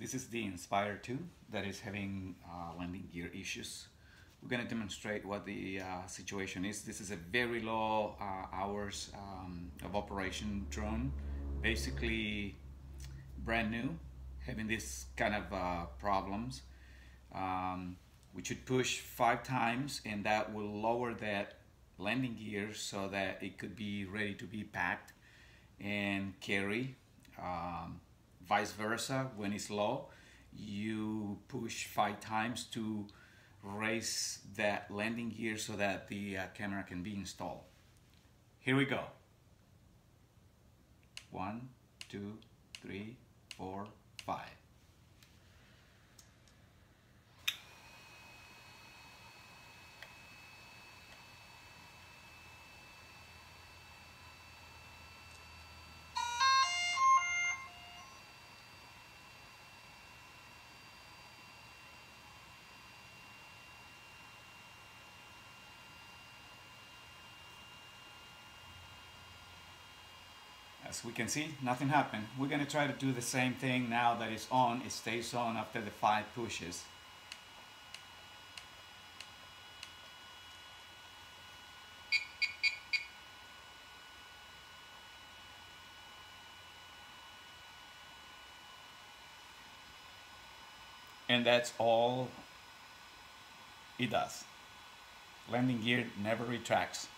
This is the Inspire 2 that is having uh, landing gear issues. We're going to demonstrate what the uh, situation is. This is a very low uh, hours um, of operation drone, basically brand new, having this kind of uh, problems. Um, we should push five times and that will lower that landing gear so that it could be ready to be packed and carry. Um, vice versa when it's low you push five times to raise that landing gear so that the uh, camera can be installed. Here we go. One two three four five as we can see nothing happened. We're gonna try to do the same thing now that it's on. It stays on after the five pushes. And that's all it does. Landing gear never retracts